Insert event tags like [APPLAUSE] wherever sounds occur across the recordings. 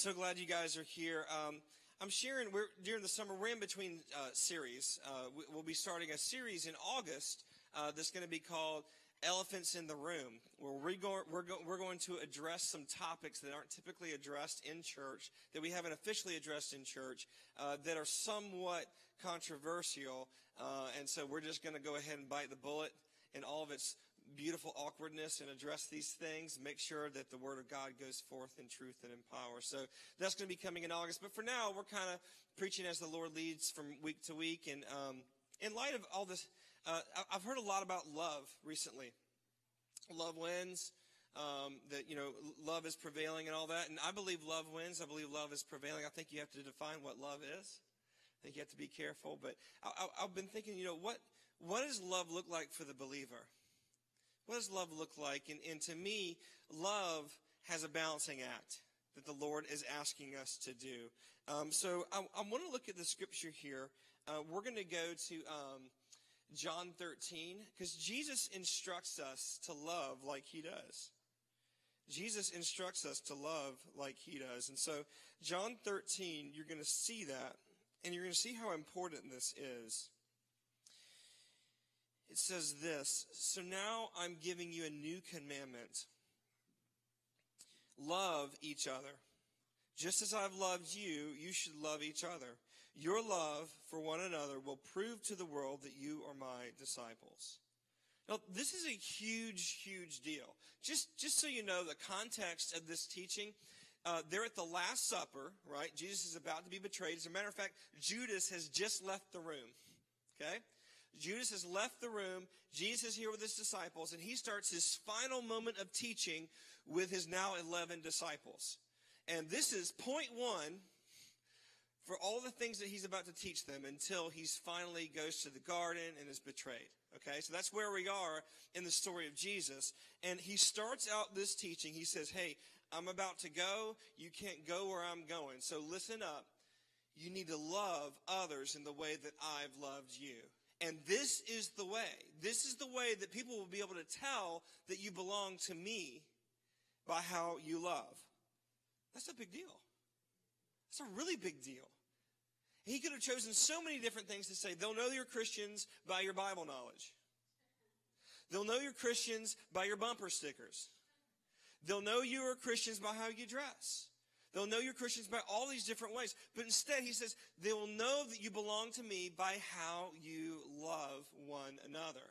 so glad you guys are here. Um, I'm sharing, we're, during the summer, we're in between uh, series. Uh, we, will be starting a series in August uh, that's going to be called Elephants in the Room, where we go, we're, go, we're going to address some topics that aren't typically addressed in church, that we haven't officially addressed in church, uh, that are somewhat controversial. Uh, and so we're just going to go ahead and bite the bullet in all of its beautiful awkwardness and address these things. Make sure that the Word of God goes forth in truth and in power. So that's going to be coming in August. But for now, we're kind of preaching as the Lord leads from week to week. And um, in light of all this, uh, I've heard a lot about love recently. Love wins. Um, that you know, love is prevailing and all that. And I believe love wins. I believe love is prevailing. I think you have to define what love is. I think you have to be careful. But I, have been thinking, you know, what what does love look like for the believer? What does love look like? And, and to me, love has a balancing act that the Lord is asking us to do. Um, so I, I want to look at the scripture here. Uh, we're going to go to um, John 13 because Jesus instructs us to love like he does. Jesus instructs us to love like he does. And so, John 13, you're going to see that, and you're going to see how important this is it says this So now I'm giving you a new commandment love each other. Just as I've loved you, you should love each other. Your love for one another will prove to the world that you are my disciples. Now, this is a huge, huge deal. Just, just so you know the context of this teaching, uh, they're at the Last Supper, right? Jesus is about to be betrayed. As a matter of fact, Judas has just left the room. Okay? Judas has left the room. Jesus is here with his disciples, and he starts his final moment of teaching with his now 11 disciples. And this is point one for all the things that he's about to teach them until he finally goes to the garden and is betrayed. Okay, so that's where we are in the story of Jesus. And he starts out this teaching. He says, Hey, I'm about to go. You can't go where I'm going. So listen up. You need to love others in the way that I've loved you. And this is the way. This is the way that people will be able to tell that you belong to me by how you love. That's a big deal. That's a really big deal. He could have chosen so many different things to say. They'll know you're Christians by your Bible knowledge. They'll know you're Christians by your bumper stickers. They'll know you are Christians by how you dress. They'll know you're Christians by all these different ways. But instead, he says, they will know that you belong to me by how you love one another.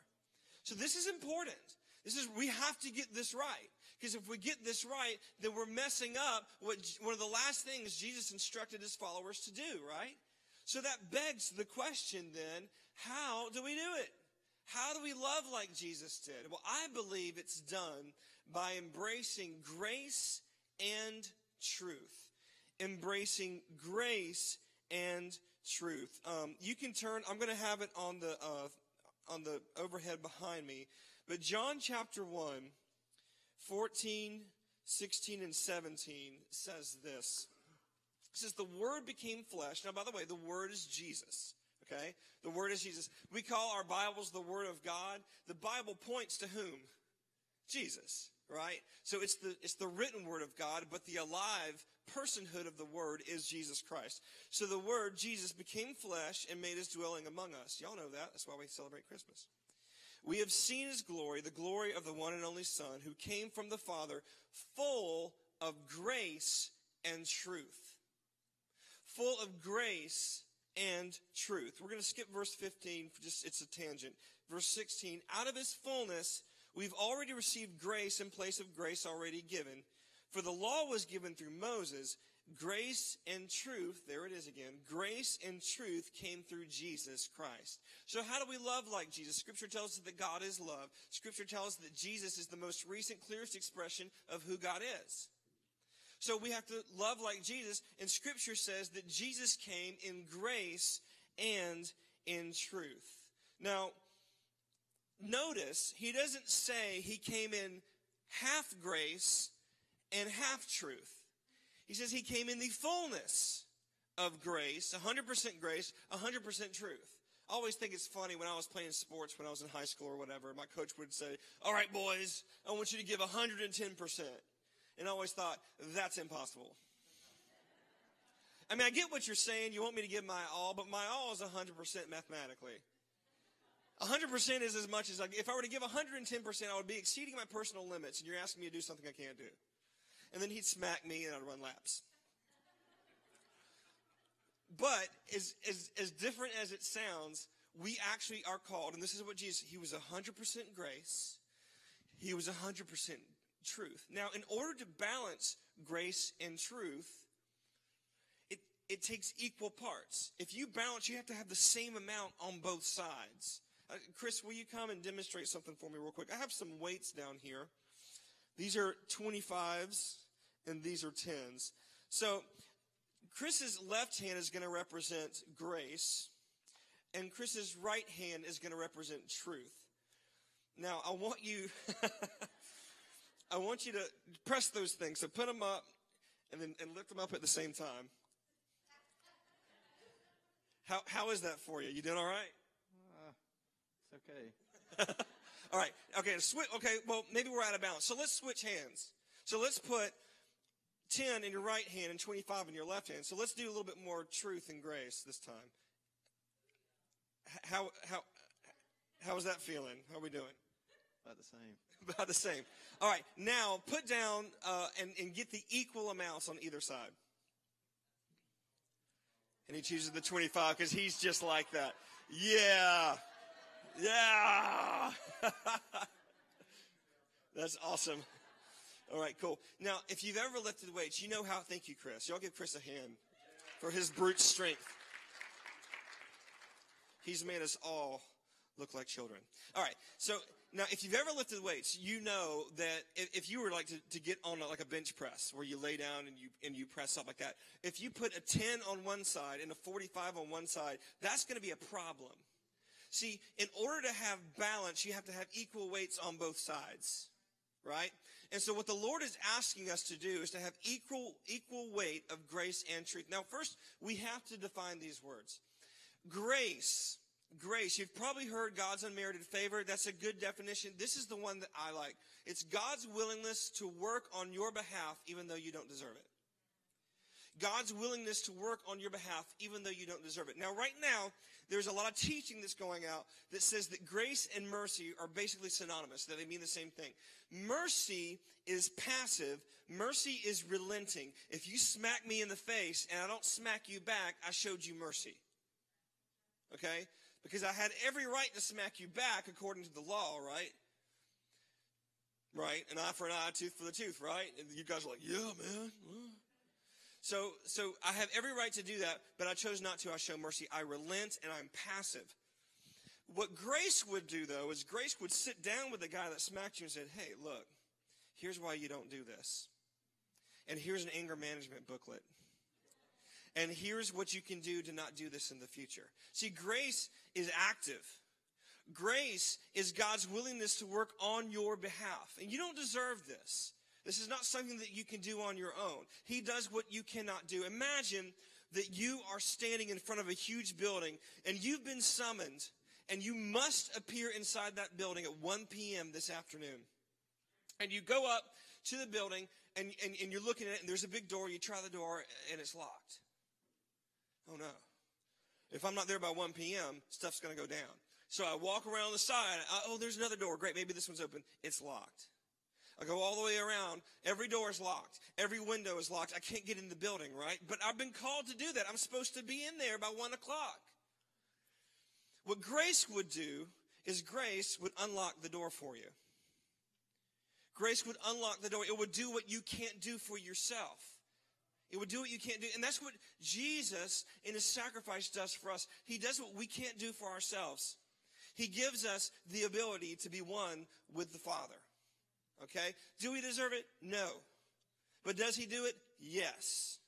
So this is important. This is, we have to get this right. Because if we get this right, then we're messing up what, one of the last things Jesus instructed his followers to do, right? So that begs the question then, how do we do it? How do we love like Jesus did? Well, I believe it's done by embracing grace and truth. Embracing grace and truth. Um, you can turn, I'm going to have it on the, uh, on the overhead behind me. But John chapter 1, 14, 16, and 17 says this. It says, The Word became flesh. Now, by the way, the Word is Jesus. Okay? The Word is Jesus. We call our Bibles the Word of God. The Bible points to whom? Jesus right? So it's the, it's the written word of God, but the alive personhood of the word is Jesus Christ. So the word, Jesus, became flesh and made his dwelling among us. Y'all know that. That's why we celebrate Christmas. We have seen his glory, the glory of the one and only Son, who came from the Father, full of grace and truth. Full of grace and truth. We're going to skip verse 15, just it's a tangent. Verse 16, out of his fullness We've already received grace in place of grace already given. For the law was given through Moses. Grace and truth, there it is again. Grace and truth came through Jesus Christ. So how do we love like Jesus? Scripture tells us that God is love. Scripture tells us that Jesus is the most recent, clearest expression of who God is. So we have to love like Jesus, and Scripture says that Jesus came in grace and in truth. Now, notice he doesn't say he came in half grace and half truth. He says he came in the fullness of grace, 100% grace, 100% truth. I always think it's funny when I was playing sports when I was in high school or whatever, my coach would say, All right, boys, I want you to give 110%. And I always thought, that's impossible. I mean, I get what you're saying. You want me to give my all, but my all is 100% mathematically. 100% is as much as if I were to give 110%, I would be exceeding my personal limits, and you're asking me to do something I can't do. And then he'd smack me, and I'd run laps. But as, as, as different as it sounds, we actually are called, and this is what Jesus, he was 100% grace, he was 100% truth. Now, in order to balance grace and truth, it, it takes equal parts. If you balance, you have to have the same amount on both sides. Uh, Chris, will you come and demonstrate something for me real quick? I have some weights down here. These are 25s and these are 10s. So, Chris's left hand is going to represent grace, and Chris's right hand is going to represent truth. Now, I want you, [LAUGHS] I want you to press those things. So put them up, and then and lift them up at the same time. How how is that for you? You doing all right? Okay. [LAUGHS] all right. Okay. Switch. Okay. Well, maybe we're out of balance. So let's switch hands. So let's put 10 in your right hand and 25 in your left hand. So let's do a little bit more truth and grace this time. How, how, how is that feeling? How are we doing? About the same. [LAUGHS] About the same. All right. Now put down uh, and, and get the equal amounts on either side. And he chooses the 25 because he's just like that. Yeah. Yeah. [LAUGHS] That's awesome. All right, cool. Now, if you've ever lifted weights, you know how. Thank you, Chris. Y'all give Chris a hand for his brute strength. He's made us all look like children. All right, so now if you've ever lifted weights, you know that if, if you were like to, to get on a, like a bench press where you lay down and you and you press up like that, if you put a 10 on one side and a 45 on one side, that's going to be a problem. See, in order to have balance, you have to have equal weights on both sides right? And so what the Lord is asking us to do is to have equal, equal weight of grace and truth. Now, first, we have to define these words. Grace, grace, you've probably heard God's unmerited favor. That's a good definition. This is the one that I like. It's God's willingness to work on your behalf even though you don't deserve it. God's willingness to work on your behalf even though you don't deserve it. Now, right now, there's a lot of teaching that's going out that says that grace and mercy are basically synonymous, that they mean the same thing. Mercy is passive. Mercy is relenting. If you smack me in the face and I don't smack you back, I showed you mercy. Okay? Because I had every right to smack you back according to the law, right? Right? An eye for an eye, tooth for the tooth, right? And you guys are like, yeah, man. So, so I have every right to do that, but I chose not to. I show mercy. I relent and I'm passive. What grace would do, though, is grace would sit down with the guy that smacked you and said, Hey, look, here's why you don't do this. And here's an anger management booklet. And here's what you can do to not do this in the future. See, grace is active. Grace is God's willingness to work on your behalf. And you don't deserve this. This is not something that you can do on your own. He does what you cannot do. Imagine that you are standing in front of a huge building and you've been summoned and you must appear inside that building at 1 p.m. this afternoon. And you go up to the building and, and, and you're looking at it and there's a big door. You try the door and it's locked. Oh no. If I'm not there by 1 p.m., stuff's going to go down. So I walk around the side. I, oh, there's another door. Great. Maybe this one's open. It's locked. I go all the way around. Every door is locked. Every window is locked. I can't get in the building, right? But I've been called to do that. I'm supposed to be in there by one o'clock. What grace would do is grace would unlock the door for you. Grace would unlock the door. It would do what you can't do for yourself. It would do what you can't do. And that's what Jesus in his sacrifice does for us. He does what we can't do for ourselves. He gives us the ability to be one with the Father. Okay? Do we deserve it? No. But does he do it? Yes.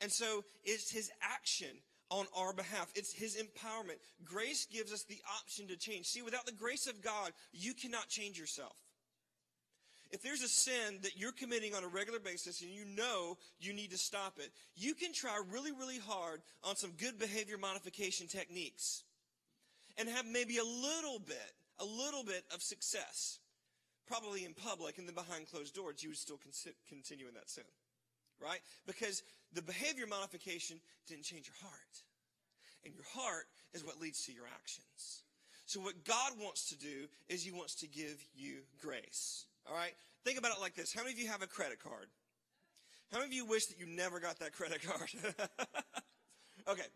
And so it's his action on our behalf. It's his empowerment. Grace gives us the option to change. See, without the grace of God, you cannot change yourself. If there's a sin that you're committing on a regular basis and you know you need to stop it, you can try really, really hard on some good behavior modification techniques and have maybe a little bit, a little bit of success probably in public and then behind closed doors, you would still continue in that sin. right? Because the behavior modification didn't change your heart. And your heart is what leads to your actions. So what God wants to do is he wants to give you grace. All right? Think about it like this. How many of you have a credit card? How many of you wish that you never got that credit card? [LAUGHS] okay.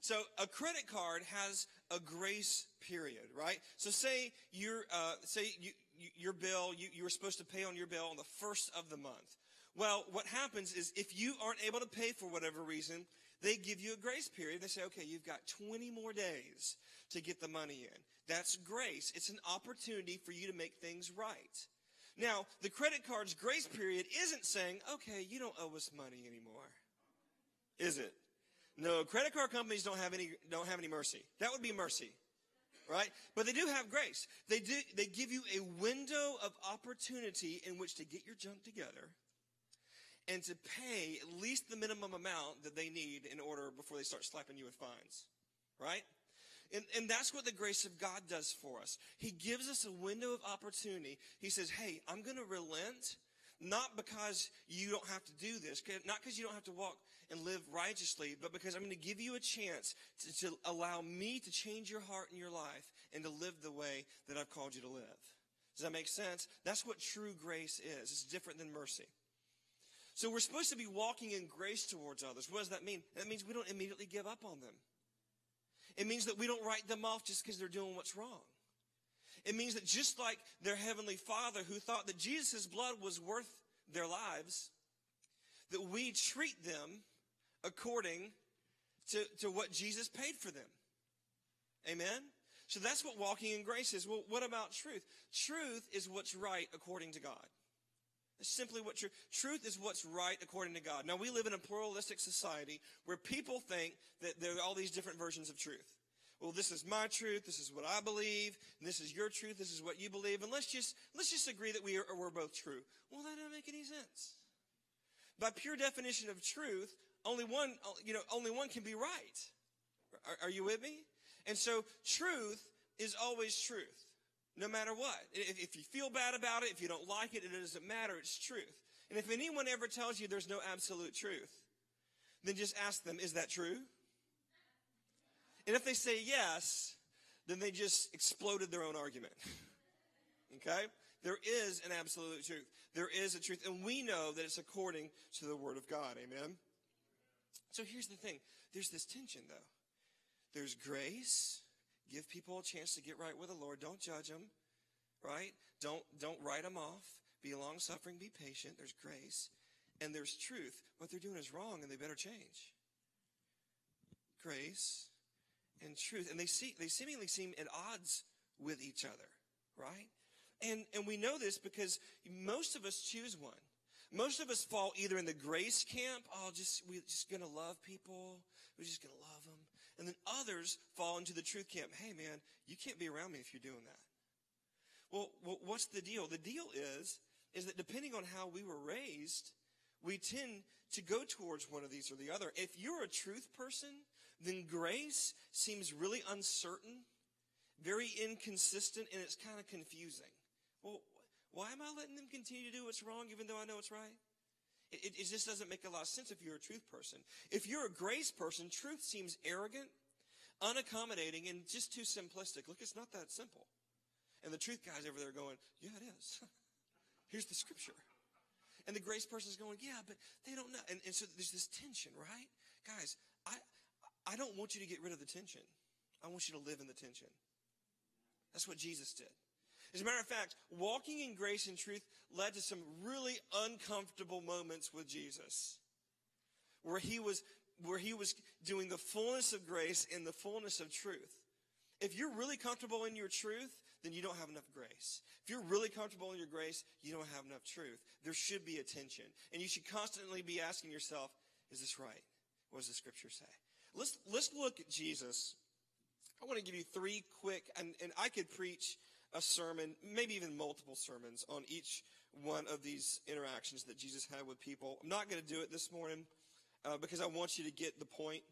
So a credit card has a grace period, right? So say you're, uh, say you, you, your bill, you, you were supposed to pay on your bill on the first of the month. Well, what happens is if you aren't able to pay for whatever reason, they give you a grace period. They say, okay, you've got 20 more days to get the money in. That's grace. It's an opportunity for you to make things right. Now, the credit card's grace period isn't saying, okay, you don't owe us money anymore. Is it? No, credit card companies don't have any, don't have any mercy. That would be mercy. Right? But they do have grace. They do, they give you a window of opportunity in which to get your junk together and to pay at least the minimum amount that they need in order before they start slapping you with fines. Right? And, and that's what the grace of God does for us. He gives us a window of opportunity. He says, Hey, I'm going to relent, not because you don't have to do this, not because you don't have to walk and live righteously, but because I'm going to give you a chance to, to allow me to change your heart and your life and to live the way that I've called you to live. Does that make sense? That's what true grace is. It's different than mercy. So we're supposed to be walking in grace towards others. What does that mean? That means we don't immediately give up on them. It means that we don't write them off just because they're doing what's wrong. It means that just like their heavenly father who thought that Jesus' blood was worth their lives, that we treat them according to, to what Jesus paid for them. Amen? So that's what walking in grace is. Well, what about truth? Truth is what's right according to God. It's simply what truth. Truth is what's right according to God. Now we live in a pluralistic society where people think that there are all these different versions of truth. Well, this is my truth. This is what I believe. And this is your truth. This is what you believe. And let's just let's just agree that we are we're both true. Well, that doesn't make any sense. By pure definition of truth, only one you know only one can be right. Are, are you with me? And so truth is always truth no matter what. If, if, you feel bad about it, if you don't like it, it doesn't matter. It's truth. And if anyone ever tells you there's no absolute truth, then just ask them, is that true? And if they say yes, then they just exploded their own argument. [LAUGHS] okay? There is an absolute truth. There is a truth. And we know that it's according to the Word of God. Amen? So here's the thing there's this tension, though. There's grace Give people a chance to get right with the Lord. Don't judge them, right? Don't, don't write them off. Be long suffering, be patient. There's grace. And there's truth. What they're doing is wrong and they better change. Grace and truth. And they see they seemingly seem at odds with each other, right? And and we know this because most of us choose one. Most of us fall either in the grace camp, oh just we're just gonna love people, we're just gonna love them. And then others fall into the truth camp. Hey, man, you can't be around me if you're doing that. Well, well, what's the deal? The deal is, is that depending on how we were raised, we tend to go towards one of these or the other. If you're a truth person, then grace seems really uncertain, very inconsistent, and it's kind of confusing. Well, why am I letting them continue to do what's wrong even though I know it's right? It, it, just doesn't make a lot of sense if you're a truth person. If you're a grace person, truth seems arrogant, unaccommodating, and just too simplistic. Look, it's not that simple. And the truth guy's over there going, yeah, it is. [LAUGHS] Here's the scripture. And the grace person's going, yeah, but they don't know. And, and so there's this tension, right? Guys, I, I don't want you to get rid of the tension. I want you to live in the tension. That's what Jesus did. As a matter of fact, walking in grace and truth led to some really uncomfortable moments with Jesus. Where he was, where he was doing the fullness of grace in the fullness of truth. If you're really comfortable in your truth, then you don't have enough grace. If you're really comfortable in your grace, you don't have enough truth. There should be a tension. And you should constantly be asking yourself, is this right? What does the scripture say? Let's, let's look at Jesus. I want to give you three quick, and, and I could preach a sermon, maybe even multiple sermons on each one of these interactions that Jesus had with people. I'm not going to do it this morning uh, because I want you to get the point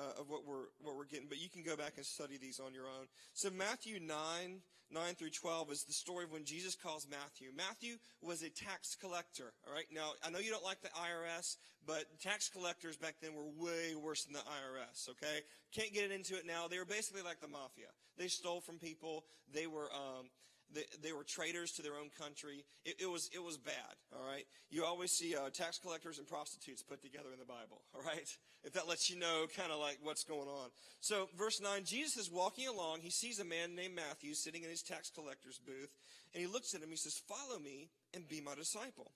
uh, of what we're what we're getting, but you can go back and study these on your own. So Matthew nine nine through twelve is the story of when Jesus calls Matthew. Matthew was a tax collector. All right, now I know you don't like the IRS, but tax collectors back then were way worse than the IRS. Okay, can't get into it now. They were basically like the mafia. They stole from people. They were um, they, they, were traitors to their own country. It, it, was it was bad. All right. You always see uh, tax collectors and prostitutes put together in the Bible. All right. [LAUGHS] If that lets you know kind of like what's going on. So verse nine, Jesus is walking along. He sees a man named Matthew sitting in his tax collector's booth, and he looks at him. He says, "Follow me and be my disciple."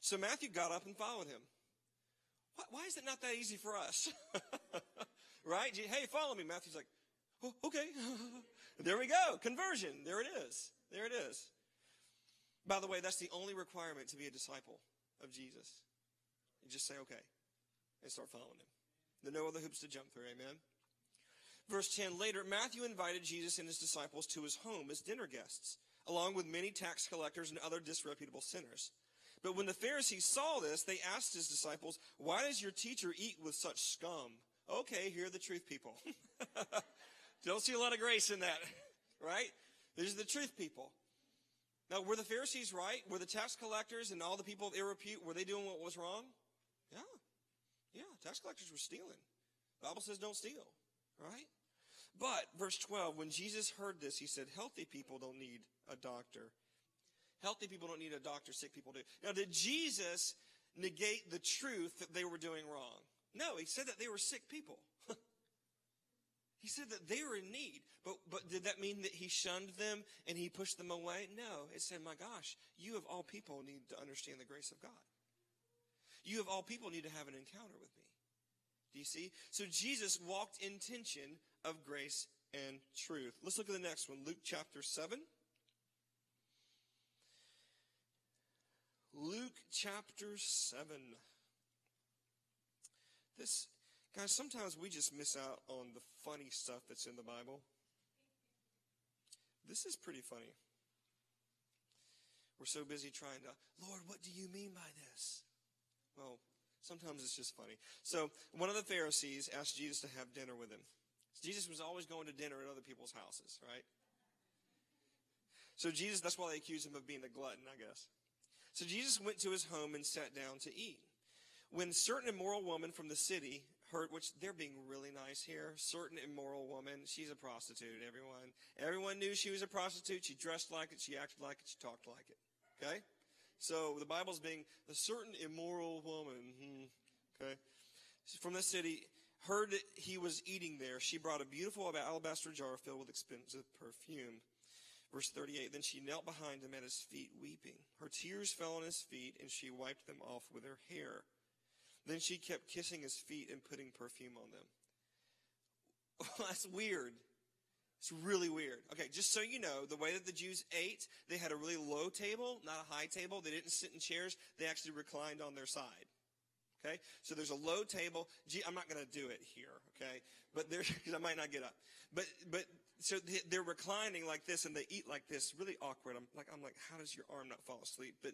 So Matthew got up and followed him. Why, why is it not that easy for us? [LAUGHS] right? Hey, follow me. Matthew's like, oh, okay. [LAUGHS] There we go. Conversion. There it is. There it is. By the way, that's the only requirement to be a disciple of Jesus. You just say, okay, and start following him. There are no other hoops to jump through. Amen. Verse 10 Later, Matthew invited Jesus and his disciples to his home as dinner guests, along with many tax collectors and other disreputable sinners. But when the Pharisees saw this, they asked his disciples, Why does your teacher eat with such scum? Okay, here are the truth people. [LAUGHS] Don't see a lot of grace in that, [LAUGHS] right? These are the truth people. Now, were the Pharisees right? Were the tax collectors and all the people of ill repute, were they doing what was wrong? Yeah. Yeah, tax collectors were stealing. The Bible says don't steal, right? But, verse 12, when Jesus heard this, he said, healthy people don't need a doctor. Healthy people don't need a doctor, sick people do. Now, did Jesus negate the truth that they were doing wrong? No, he said that they were sick people. He said that they were in need. But, but did that mean that he shunned them and he pushed them away? No. It said, my gosh, you of all people need to understand the grace of God. You of all people need to have an encounter with me. Do you see? So Jesus walked in tension of grace and truth. Let's look at the next one. Luke chapter 7. Luke chapter 7. This Guys, sometimes we just miss out on the funny stuff that's in the Bible. This is pretty funny. We're so busy trying to, Lord, what do you mean by this? Well, sometimes it's just funny. So, one of the Pharisees asked Jesus to have dinner with him. Jesus was always going to dinner at other people's houses, right? So, Jesus, that's why they accused him of being a glutton, I guess. So, Jesus went to his home and sat down to eat. When certain immoral woman from the city heard, which they're being really nice here, certain immoral woman. She's a prostitute, everyone. Everyone knew she was a prostitute. She dressed like it. She acted like it. She talked like it. Okay? So the Bible's being a certain immoral woman. Hmm. Okay? From the city, heard that he was eating there. She brought a beautiful alabaster jar filled with expensive perfume. Verse 38 Then she knelt behind him at his feet, weeping. Her tears fell on his feet, and she wiped them off with her hair. Then she kept kissing his feet and putting perfume on them. [LAUGHS] That's weird. It's really weird. Okay, just so you know, the way that the Jews ate, they had a really low table, not a high table. They didn't sit in chairs. They actually reclined on their side. Okay? So there's a low table. Gee, I'm not going to do it here, okay? But there, [LAUGHS] because I might not get up. But, but, so they're reclining like this and they eat like this. Really awkward. I'm like, I'm like, how does your arm not fall asleep? But,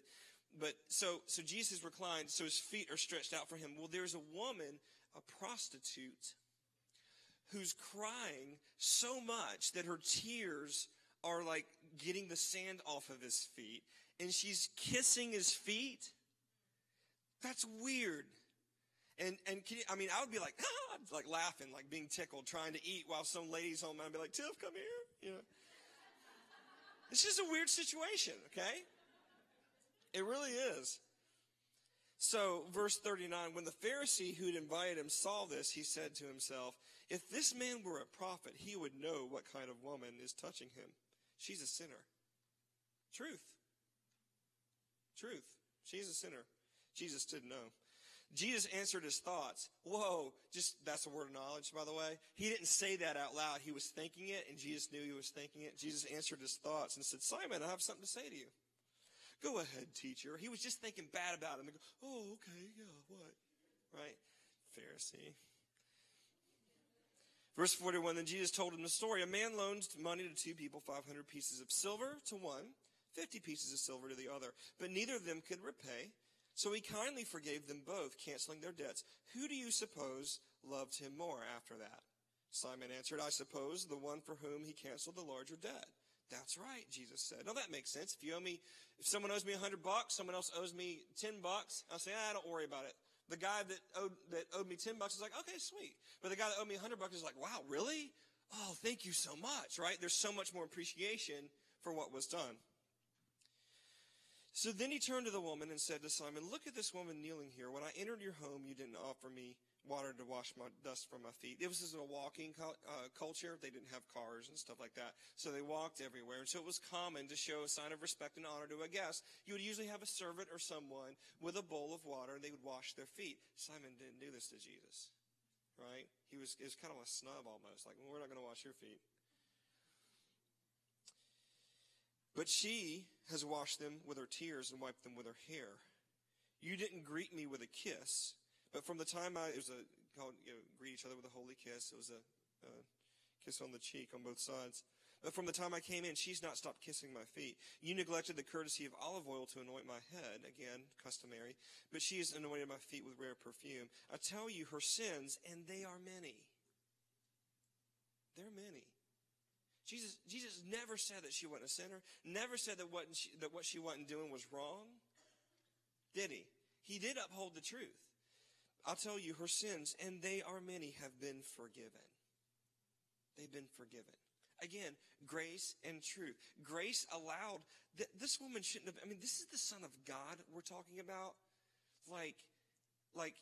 but so so Jesus reclined, so his feet are stretched out for him. Well, there's a woman, a prostitute, who's crying so much that her tears are like getting the sand off of his feet, and she's kissing his feet. That's weird. And and you, I mean, I would be like, [LAUGHS] ah, like laughing, like being tickled, trying to eat while some lady's home, I'd be like, Tiff, come here, you know. This is a weird situation, okay? It really is. So, verse 39 when the Pharisee who'd invited him saw this, he said to himself, If this man were a prophet, he would know what kind of woman is touching him. She's a sinner. Truth. Truth. She's a sinner. Jesus didn't know. Jesus answered his thoughts. Whoa, just that's a word of knowledge, by the way. He didn't say that out loud. He was thinking it, and Jesus knew he was thinking it. Jesus answered his thoughts and said, Simon, I have something to say to you. Go ahead, teacher. He was just thinking bad about him. Go, oh, okay, yeah, what? Right? Pharisee. Verse 41 Then Jesus told him the story. A man loaned money to two people, 500 pieces of silver to one, 50 pieces of silver to the other. But neither of them could repay. So he kindly forgave them both, canceling their debts. Who do you suppose loved him more after that. Simon answered, I suppose the one for whom he canceled the larger debt. That's right, Jesus said. Now that makes sense. If you owe me, if someone owes me a hundred bucks, someone else owes me ten bucks, I'll say, ah, don't worry about it. The guy that owed, that owed me ten bucks is like, okay, sweet. But the guy that owed me a hundred bucks is like, wow, really? Oh, thank you so much, right? There's so much more appreciation for what was done. So then he turned to the woman and said to Simon, Look at this woman kneeling here. When I entered your home, you didn't offer me water to wash my dust from my feet. It was a walking uh, culture. They didn't have cars and stuff like that. So they walked everywhere. And so it was common to show a sign of respect and honor to a guest. You would usually have a servant or someone with a bowl of water and they would wash their feet. Simon didn't do this to Jesus, right? He was, it was kind of a snub almost, like, well, we're not going to wash your feet. But she has washed them with her tears and wiped them with her hair. You didn't greet me with a kiss, but from the time I, it was a, called, you know, greet each other with a holy kiss. It was a, a kiss on the cheek on both sides. But from the time I came in, she's not stopped kissing my feet. You neglected the courtesy of olive oil to anoint my head, again, customary, but she has anointed my feet with rare perfume. I tell you her sins, and they are many. They're many. Jesus, Jesus never said that she wasn't a sinner, never said that what, she, that what she wasn't doing was wrong. Did he? He did uphold the truth. I'll tell you, her sins, and they are many, have been forgiven. They've been forgiven. Again, grace and truth. Grace allowed that this woman shouldn't have. I mean, this is the Son of God we're talking about. Like, like,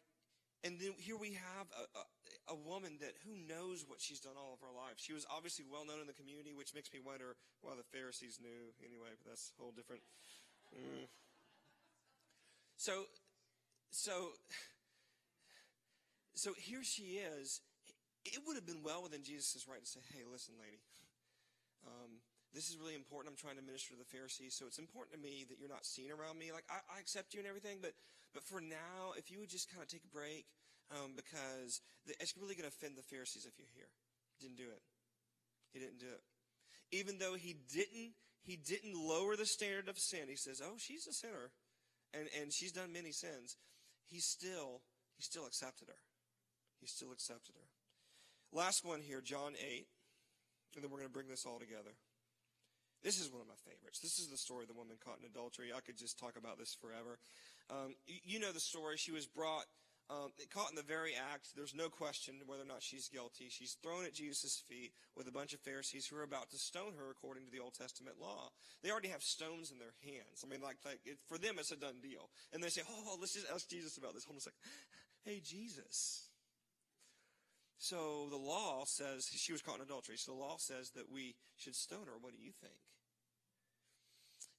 and then here we have a, a, a woman that who knows what she's done all of her life. She was obviously well known in the community, which makes me wonder why the Pharisees knew anyway, but that's a whole different. Mm. So, so, so here she is. It would have been well within Jesus' right to say, hey, listen, lady, um, this is really important. I'm trying to minister to the Pharisees, so it's important to me that you're not seen around me. Like, I, I accept you and everything, but, but for now, if you would just kind of take a break, um, because the, it's really going to offend the Pharisees if you're here. Didn't do it. He didn't do it. Even though he didn't, he didn't lower the standard of sin. He says, "Oh, she's a sinner, and and she's done many sins." He still, he still accepted her. He still accepted her. Last one here, John eight, and then we're going to bring this all together. This is one of my favorites. This is the story of the woman caught in adultery. I could just talk about this forever. Um, you, you know the story. She was brought um, caught in the very act. There's no question whether or not she's guilty. She's thrown at Jesus' feet with a bunch of Pharisees who are about to stone her according to the Old Testament law. They already have stones in their hands. I mean, like, like it, for them, it's a done deal. And they say, oh, let's just ask Jesus about this. Hold on a second. Hey, Jesus. So the law says she was caught in adultery. So the law says that we should stone her. What do you think?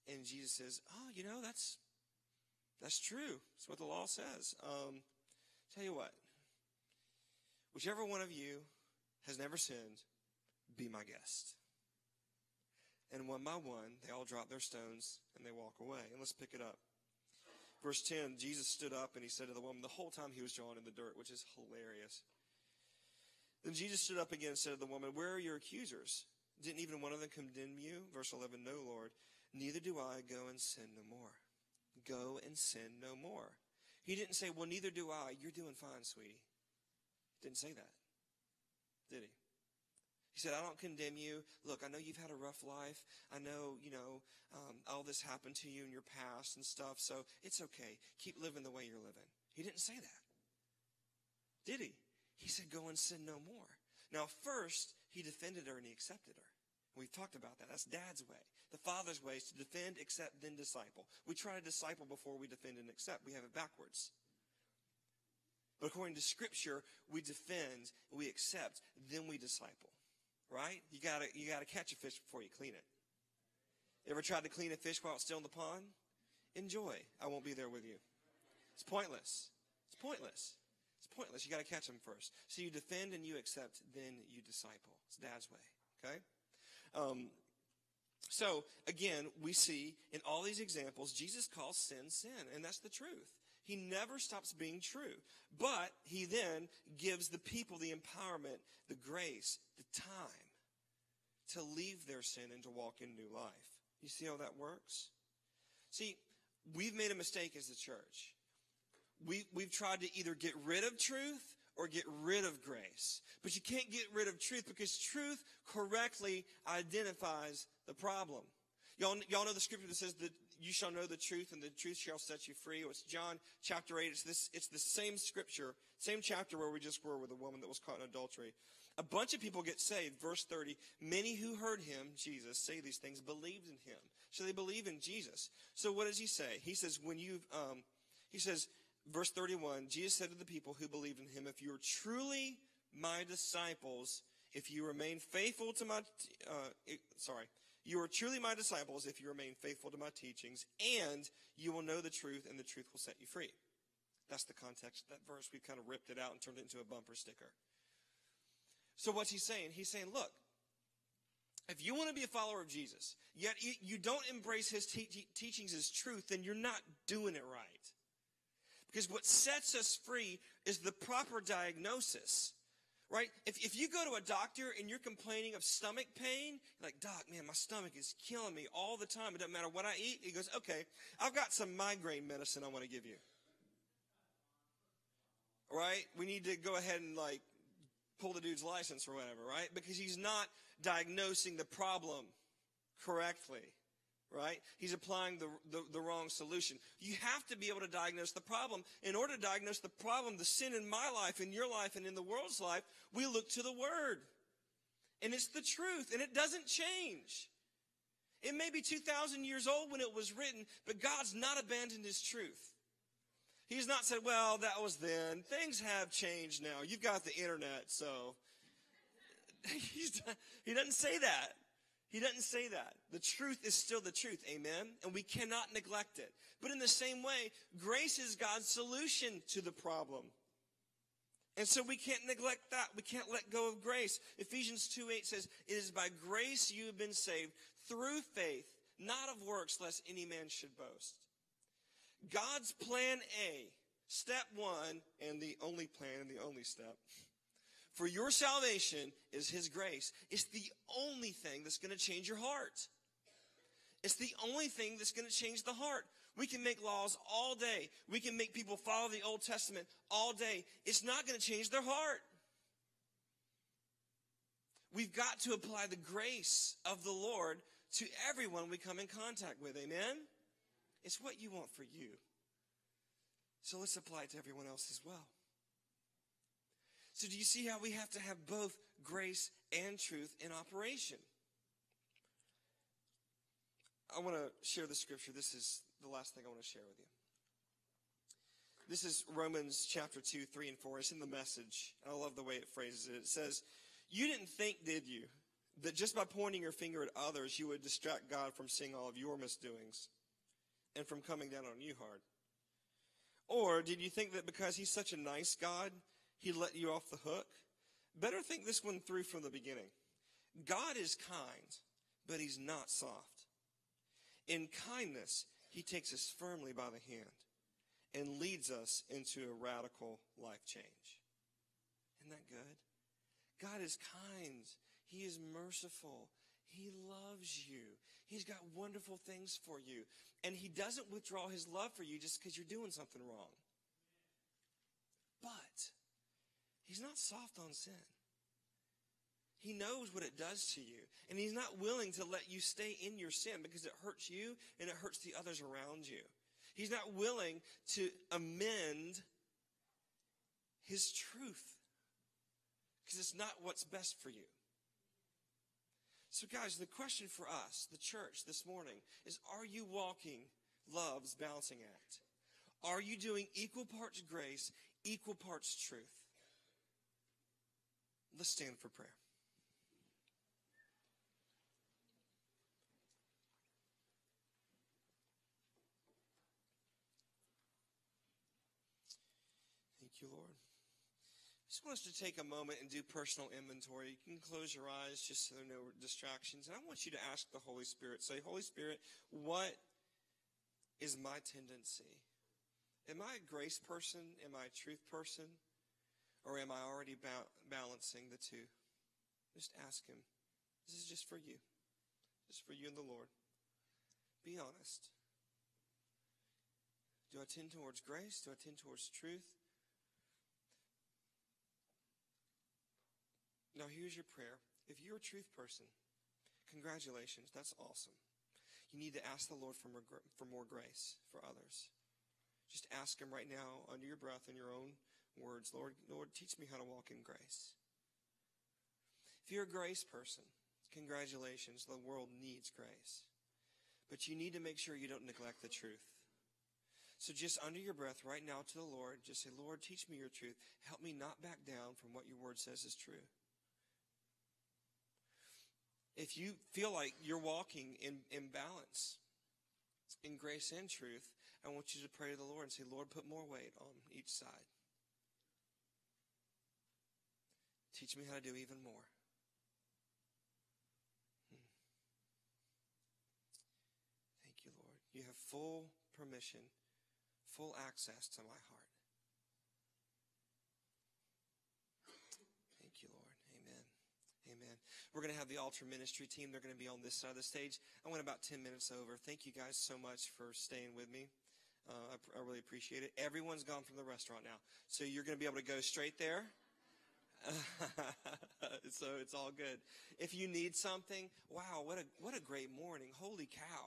And Jesus says, oh, you know, that's that's true. That's what the law says. Um, Tell you what, whichever one of you has never sinned, be my guest. And one by one, they all drop their stones and they walk away. And let's pick it up. Verse 10 Jesus stood up and he said to the woman, the whole time he was drawing in the dirt, which is hilarious. Then Jesus stood up again and said to the woman, Where are your accusers? Didn't even one of them condemn you? Verse 11 No, Lord, neither do I. Go and sin no more. Go and sin no more. He didn't say, Well, neither do I. You're doing fine, sweetie. Didn't say that. Did he? He said, I don't condemn you. Look, I know you've had a rough life. I know, you know, um, all this happened to you in your past and stuff, so it's okay. Keep living the way you're living. He didn't say that. Did he? He said, Go and sin no more. Now, first, he defended her and he accepted her. We've talked about that. That's dad's way. The father's way is to defend, accept, then disciple. We try to disciple before we defend and accept. We have it backwards. But according to scripture, we defend, we accept, then we disciple. Right? You gotta, you gotta catch a fish before you clean it. Ever tried to clean a fish while it's still in the pond? Enjoy. I won't be there with you. It's pointless. It's pointless. Pointless. You gotta catch them first. So you defend and you accept, then you disciple. It's dad's way. Okay? Um, so again, we see in all these examples, Jesus calls sin sin, and that's the truth. He never stops being true. But he then gives the people the empowerment, the grace, the time to leave their sin and to walk in new life. You see how that works? See, we've made a mistake as the church. We, we've tried to either get rid of truth or get rid of grace. But you can't get rid of truth because truth correctly identifies the problem. Y'all, y'all know the scripture that says that you shall know the truth and the truth shall set you free. It's John chapter 8. It's this, it's the same scripture, same chapter where we just were with a woman that was caught in adultery. A bunch of people get saved. Verse 30. Many who heard him, Jesus, say these things believed in him. So they believe in Jesus. So what does he say? He says, when you, um, he says, verse 31, Jesus said to the people who believed in him, if you are truly my disciples, if you remain faithful to my, uh, sorry, you are truly my disciples if you remain faithful to my teachings, and you will know the truth, and the truth will set you free. That's the context of that verse. We've kind of ripped it out and turned it into a bumper sticker. So what's he saying? He's saying, look, if you want to be a follower of Jesus, yet you don't embrace his te- teachings as truth, then you're not doing it right. Because what sets us free is the proper diagnosis. Right? If, if you go to a doctor and you're complaining of stomach pain, like, Doc, man, my stomach is killing me all the time. It doesn't matter what I eat. He goes, okay, I've got some migraine medicine I want to give you. Right? We need to go ahead and like pull the dude's license or whatever, right? Because he's not diagnosing the problem correctly right? He's applying the, the, the, wrong solution. You have to be able to diagnose the problem. In order to diagnose the problem, the sin in my life, in your life, and in the world's life, we look to the Word. And it's the truth, and it doesn't change. It may be 2,000 years old when it was written, but God's not abandoned His truth. He's not said, well, that was then. Things have changed now. You've got the internet, so. [LAUGHS] he doesn't say that. He doesn't say that. The truth is still the truth. Amen. And we cannot neglect it. But in the same way, grace is God's solution to the problem. And so we can't neglect that. We can't let go of grace. Ephesians 2 8 says, It is by grace you have been saved through faith, not of works, lest any man should boast. God's plan A, step one, and the only plan and the only step for your salvation is His grace. It's the only thing that's going to change your heart. It's the only thing that's going to change the heart. We can make laws all day. We can make people follow the Old Testament all day. It's not going to change their heart. We've got to apply the grace of the Lord to everyone we come in contact with. Amen? It's what you want for you. So let's apply it to everyone else as well. So, do you see how we have to have both grace and truth in operation? I want to share the scripture. This is the last thing I want to share with you. This is Romans chapter 2, 3, and 4. It's in the message. I love the way it phrases it. It says, You didn't think, did you, that just by pointing your finger at others, you would distract God from seeing all of your misdoings and from coming down on you hard? Or did you think that because He's such a nice God, he let you off the hook. Better think this one through from the beginning. God is kind, but he's not soft. In kindness, he takes us firmly by the hand and leads us into a radical life change. Isn't that good? God is kind. He is merciful. He loves you. He's got wonderful things for you. And he doesn't withdraw his love for you just because you're doing something wrong. But He's not soft on sin. He knows what it does to you. And he's not willing to let you stay in your sin because it hurts you and it hurts the others around you. He's not willing to amend his truth because it's not what's best for you. So, guys, the question for us, the church, this morning is are you walking love's balancing act? Are you doing equal parts grace, equal parts truth? Let's stand for prayer. Thank you, Lord. I just want us to take a moment and do personal inventory. You can close your eyes just so there are no distractions. And I want you to ask the Holy Spirit, say, Holy Spirit, what is my tendency? Am I a grace person? Am I a truth person? Or am I already ba- balancing the two? Just ask Him. This is just for you. Just for you and the Lord. Be honest. Do I tend towards grace? Do I tend towards truth? Now, here's your prayer. If you're a truth person, congratulations. That's awesome. You need to ask the Lord for more, for more grace for others. Just ask Him right now, under your breath, in your own words, Lord, Lord, teach me how to walk in grace. If you're a grace person, congratulations. The world needs grace. But you need to make sure you don't neglect the truth. So just under your breath right now to the Lord, just say, Lord, teach me your truth. Help me not back down from what your word says is true. If you feel like you're walking in, in balance, in grace and truth, I want you to pray to the Lord and say, Lord, put more weight on each side. Teach me how to do even more. Hmm. Thank you, Lord. You have full permission, full access to my heart. Thank you, Lord. Amen. Amen. We're going to have the altar ministry team. They're going to be on this side of the stage. I went about 10 minutes over. Thank you guys so much for staying with me. Uh, I, I, really appreciate it. Everyone's gone from the restaurant now. So you're going to be able to go straight there. [LAUGHS] so it's all good. If you need something, wow, what a, what a great morning. Holy cow.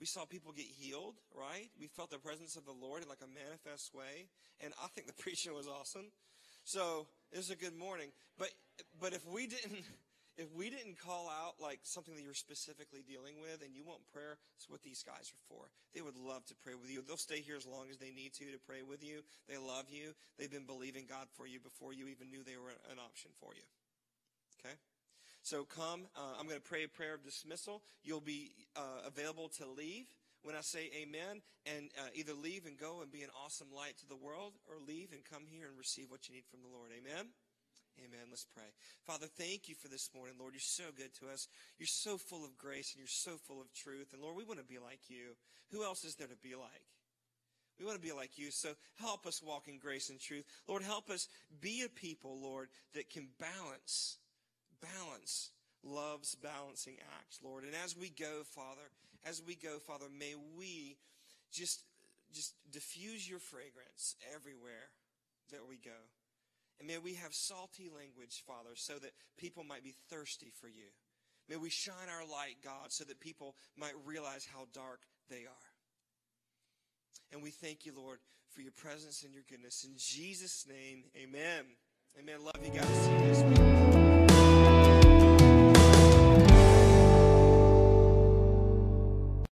We saw people get healed, right? We felt the presence of the Lord in like a manifest way. And I think the [LAUGHS] preaching was awesome. So it was a good morning. But, but if we didn't, [LAUGHS] if we didn't call out like something that you're specifically dealing with and you want prayer, it's what these guys are for. They would love to pray with you. They'll stay here as long as they need to to pray with you. They love you. They've been believing God for you before you even knew they were an option for you. Okay? So come. Uh, I'm going to pray a prayer of dismissal. You'll be uh, available to leave when I say amen and uh, either leave and go and be an awesome light to the world or leave and come here and receive what you need from the Lord. Amen. Amen. Let's pray. Father, thank you for this morning. Lord, you're so good to us. You're so full of grace and you're so full of truth. And Lord, we want to be like you. Who else is there to be like? We want to be like you. So help us walk in grace and truth. Lord, help us be a people, Lord, that can balance, balance love's balancing acts, Lord. And as we go, Father, as we go, Father, may we just, just diffuse your fragrance everywhere that we go. And may we have salty language, Father, so that people might be thirsty for you. May we shine our light, God, so that people might realize how dark they are. And we thank you, Lord, for your presence and your goodness. In Jesus' name, amen. Amen. Love you guys.